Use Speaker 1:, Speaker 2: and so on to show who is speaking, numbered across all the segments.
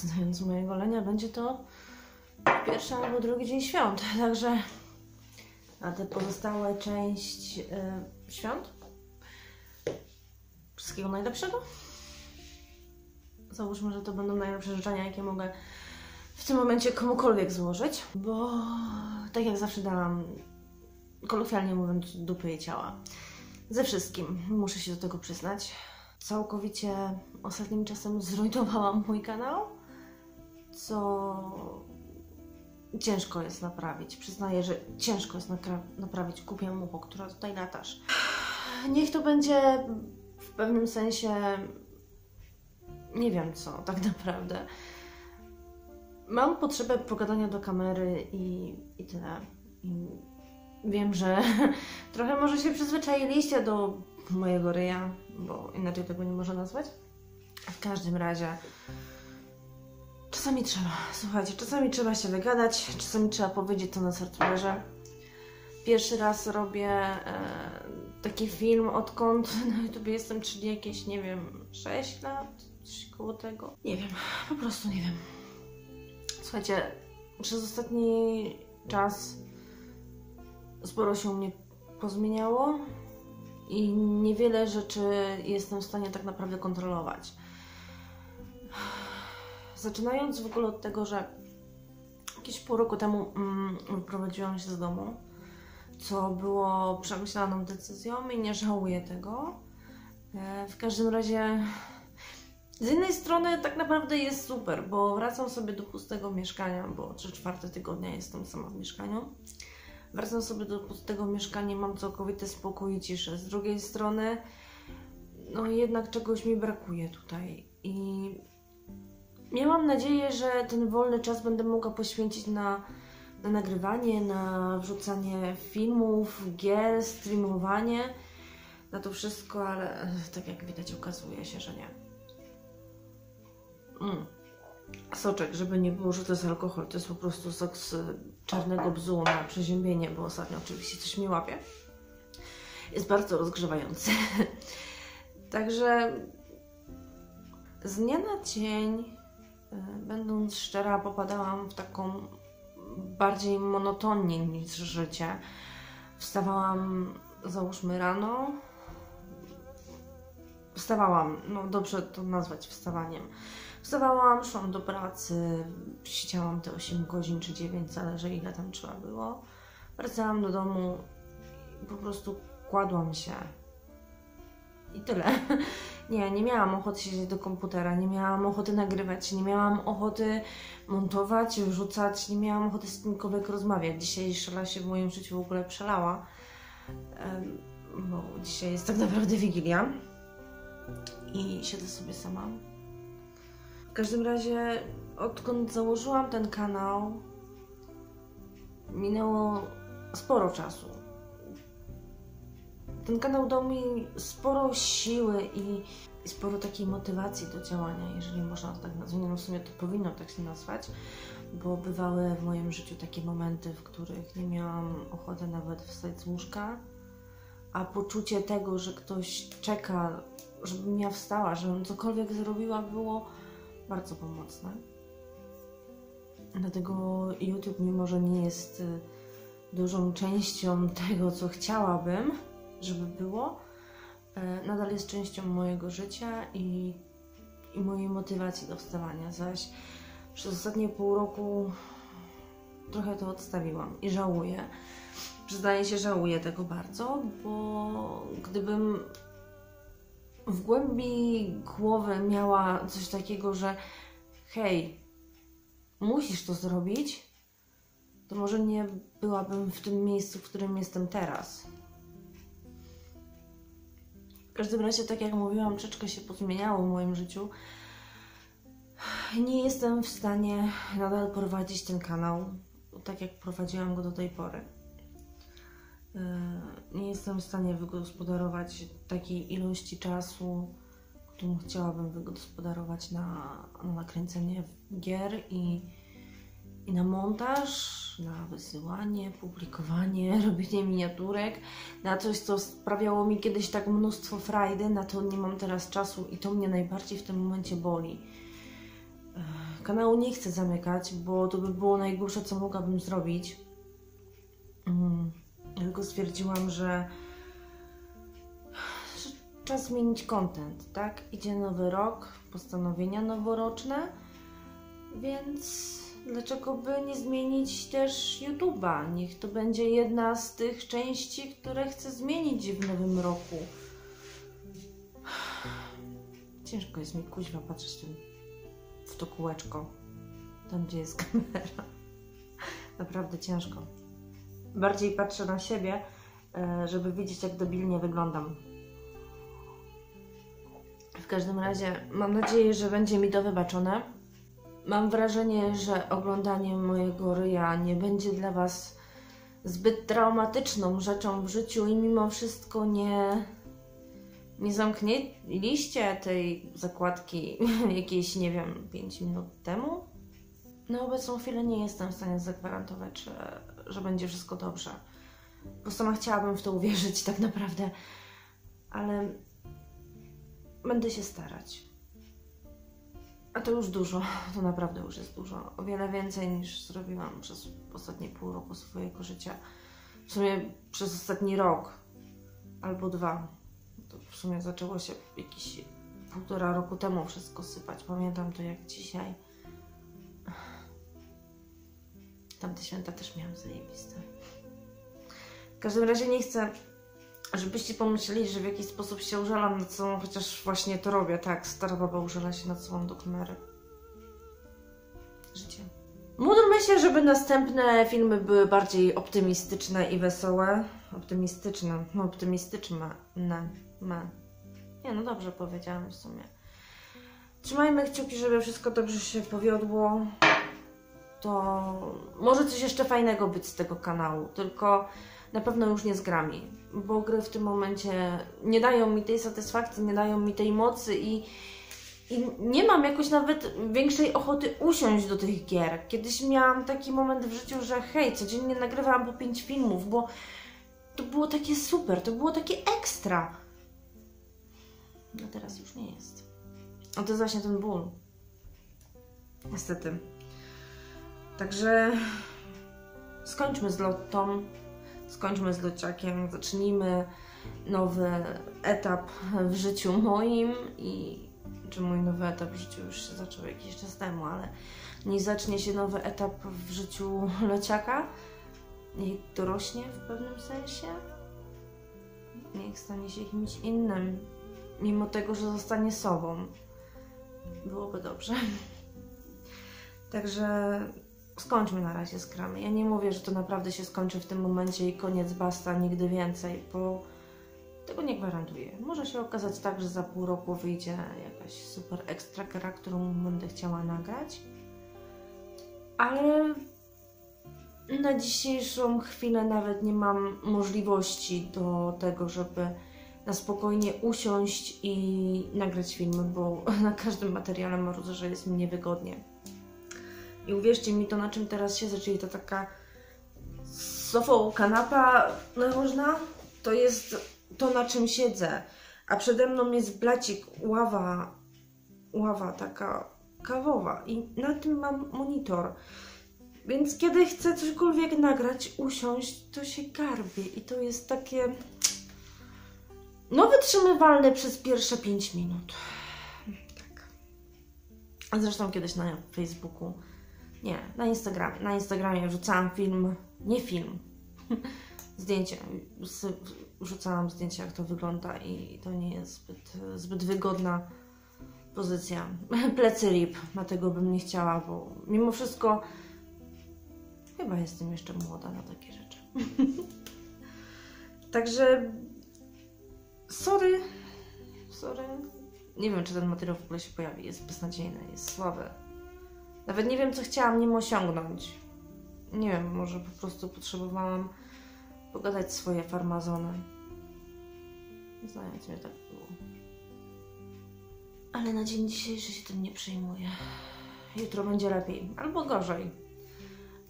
Speaker 1: znając mojego lenia, będzie to pierwszy albo drugi dzień świąt. Także na te pozostałe część y, świąt wszystkiego najlepszego. Załóżmy, że to będą najlepsze życzenia, jakie mogę w tym momencie komukolwiek złożyć, bo tak jak zawsze dałam, kolokwialnie mówiąc, dupy jej ciała. Ze wszystkim, muszę się do tego przyznać. Całkowicie ostatnim czasem zrujnowałam mój kanał, co ciężko jest naprawić. Przyznaję, że ciężko jest naprawić kupię mucho, która tutaj latasz. Niech to będzie w pewnym sensie nie wiem co, tak naprawdę. Mam potrzebę pogadania do kamery i, i tyle. I wiem, że trochę może się przyzwyczailiście do mojego ryja, bo inaczej tego nie można nazwać. W każdym razie czasami trzeba, słuchajcie, czasami trzeba się wygadać, czasami trzeba powiedzieć, co na sercu leży. Pierwszy raz robię e, taki film, odkąd na YouTube jestem, czyli jakieś, nie wiem, 6 lat, coś koło tego. Nie wiem, po prostu nie wiem. Słuchajcie, przez ostatni czas sporo się u mnie pozmieniało i niewiele rzeczy jestem w stanie tak naprawdę kontrolować. Zaczynając w ogóle od tego, że jakieś pół roku temu mm, wyprowadziłam się z domu, co było przemyślaną decyzją i nie żałuję tego. E, w każdym razie z jednej strony tak naprawdę jest super, bo wracam sobie do pustego mieszkania, bo 3 czwarte tygodnia jestem sama w mieszkaniu. Wracam sobie do pustego mieszkania, mam całkowity spokój i ciszę. Z drugiej strony, no jednak czegoś mi brakuje tutaj i miałam nadzieję, że ten wolny czas będę mogła poświęcić na, na nagrywanie, na wrzucanie filmów, gier, streamowanie, na to wszystko, ale tak jak widać okazuje się, że nie. Mm. Soczek, żeby nie było, że to jest alkohol, to jest po prostu sok z czarnego bzu na przeziębienie, bo ostatnio oczywiście coś mi łapie. Jest bardzo rozgrzewający. Także z dnia na dzień, e, będąc szczera, popadałam w taką bardziej monotonię niż życie. Wstawałam, załóżmy rano, wstawałam, no dobrze to nazwać wstawaniem. Wstawałam, szłam do pracy, siedziałam te 8 godzin czy 9, zależy ile tam trzeba było. Wracałam do domu, po prostu kładłam się. I tyle. Nie, nie miałam ochoty siedzieć do komputera, nie miałam ochoty nagrywać, nie miałam ochoty montować, wrzucać, nie miałam ochoty z kimkolwiek rozmawiać. Dzisiaj szala się w moim życiu w ogóle przelała, bo dzisiaj jest tak naprawdę Wigilia i siedzę sobie sama każdym razie, odkąd założyłam ten kanał, minęło sporo czasu. Ten kanał dał mi sporo siły i, i sporo takiej motywacji do działania, jeżeli można to tak nazwać. No w sumie to powinno tak się nazwać, bo bywały w moim życiu takie momenty, w których nie miałam ochoty nawet wstać z łóżka, a poczucie tego, że ktoś czeka, żebym ja wstała, żebym cokolwiek zrobiła, było bardzo pomocne. Dlatego YouTube, mimo że nie jest y, dużą częścią tego, co chciałabym, żeby było, y, nadal jest częścią mojego życia i, i mojej motywacji do wstawania. Zaś przez ostatnie pół roku trochę to odstawiłam i żałuję. Przyznaję się, żałuję tego bardzo, bo gdybym w głębi głowy miała coś takiego, że hej, musisz to zrobić, to może nie byłabym w tym miejscu, w którym jestem teraz. Każdym razie, tak jak mówiłam, troszeczkę się pozmieniało w moim życiu. Nie jestem w stanie nadal prowadzić ten kanał tak, jak prowadziłam go do tej pory. E, nie jestem w stanie wygospodarować takiej ilości czasu, którą chciałabym wygospodarować na, na nakręcenie gier i, i na montaż, na wysyłanie, publikowanie, robienie miniaturek, na coś, co sprawiało mi kiedyś tak mnóstwo frajdy, na to nie mam teraz czasu i to mnie najbardziej w tym momencie boli. Kanału nie chcę zamykać, bo to by było najgorsze, co mogłabym zrobić. Mm, tylko stwierdziłam, że, czas zmienić content, tak? Idzie nowy rok, postanowienia noworoczne, więc dlaczego by nie zmienić też YouTube'a? Niech to będzie jedna z tych części, które chcę zmienić w nowym roku. Ciężko jest mi kuźwa patrzeć w to kółeczko, tam gdzie jest kamera. Naprawdę ciężko. Bardziej patrzę na siebie, e, żeby widzieć, jak debilnie wyglądam. W każdym razie mam nadzieję, że będzie mi to wybaczone. Mam wrażenie, że oglądanie mojego ryja nie będzie dla Was zbyt traumatyczną rzeczą w życiu i mimo wszystko nie, nie zamknęliście tej zakładki jakieś, nie wiem, 5 minut temu. Na obecną chwilę nie jestem w stanie zagwarantować, że, że będzie wszystko dobrze. Bo sama chciałabym w to uwierzyć tak naprawdę, ale będę się starać. A to już dużo, to naprawdę już jest dużo. O wiele więcej niż zrobiłam przez ostatnie pół roku swojego życia. W sumie przez ostatni rok albo dwa. To w sumie zaczęło się jakieś półtora roku temu wszystko sypać. Pamiętam to jak dzisiaj. Tamte święta też miałam zajebiste. W każdym razie nie chcę, żebyście pomyśleli, że w jakiś sposób się użalam nad sobą, chociaż właśnie to robię, tak. Stara baba użala się nad sobą do kamery. Życie. Módlmy się, żeby następne filmy były bardziej optymistyczne i wesołe. Optymistyczne, no optymistyczne, ne, me. Nie, no dobrze powiedziałam w sumie. Trzymajmy kciuki, żeby wszystko dobrze się powiodło to może coś jeszcze fajnego być z tego kanału, tylko na pewno już nie z grami, bo gry w tym momencie nie dają mi tej satysfakcji, nie dają mi tej mocy i, i nie mam jakoś nawet większej ochoty usiąść do tych gier. Kiedyś miałam taki moment w życiu, że hej, codziennie nagrywałam po 5 filmów, bo to było takie super, to było takie ekstra. No teraz już nie jest. A to jest właśnie ten ból. Niestety. Także skończmy z lotą, skończmy z lociakiem, zacznijmy nowy etap w życiu moim i czy mój nowy etap w życiu już się zaczął jakiś czas temu, ale nie zacznie się nowy etap w życiu lociaka, niech dorośnie w pewnym sensie, niech stanie się kimś innym, mimo tego, że zostanie sobą. Byłoby dobrze. Także skończmy na razie z. Ja nie mówię, że to naprawdę się skończy w tym momencie i koniec, basta, nigdy więcej, bo tego nie gwarantuję. Może się okazać tak, że za pół roku wyjdzie jakaś super ekstra gra, którą będę chciała nagrać. Ale na dzisiejszą chwilę nawet nie mam możliwości do tego, żeby na spokojnie usiąść i nagrać filmy, bo na każdym materiale marudzę, że jest mi niewygodnie. I uwierzcie mi, to na czym teraz siedzę, czyli to taka sofą kanapa narożna, to jest to na czym siedzę. A przede mną jest blacik, ława, ława taka kawowa i na tym mam monitor. Więc kiedy chcę cośkolwiek nagrać, usiąść, to się garbię i to jest takie no wytrzymywalne przez pierwsze 5 minut. Tak. Zresztą kiedyś na Facebooku nie, na Instagramie. Na Instagramie wrzucałam film, nie film, zdjęcie. Wrzucałam zdjęcie, jak to wygląda i to nie jest zbyt, zbyt wygodna pozycja. Plecy rip, dlatego bym nie chciała, bo mimo wszystko chyba jestem jeszcze młoda na takie rzeczy. Także sorry, sorry. Nie wiem, czy ten materiał w ogóle się pojawi. Jest beznadziejny, jest słaby. Nawet nie wiem, co chciałam nim osiągnąć. Nie wiem, może po prostu potrzebowałam pogadać swoje farmazony. Znając mnie tak było. Ale na dzień dzisiejszy się tym nie przejmuję. Jutro będzie lepiej, albo gorzej.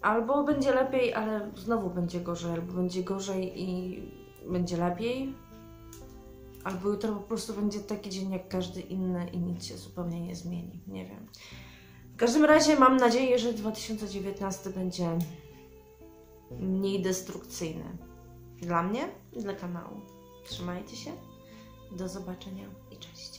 Speaker 1: Albo będzie lepiej, ale znowu będzie gorzej, albo będzie gorzej i będzie lepiej. Albo jutro po prostu będzie taki dzień jak każdy inny i nic się zupełnie nie zmieni. Nie wiem. W każdym razie mam nadzieję, że 2019 będzie mniej destrukcyjny. Dla mnie i dla kanału. Trzymajcie się. Do zobaczenia i cześć.